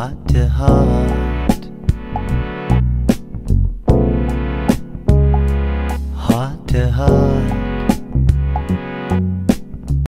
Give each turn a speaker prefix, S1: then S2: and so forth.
S1: heart to heart, heart to heart.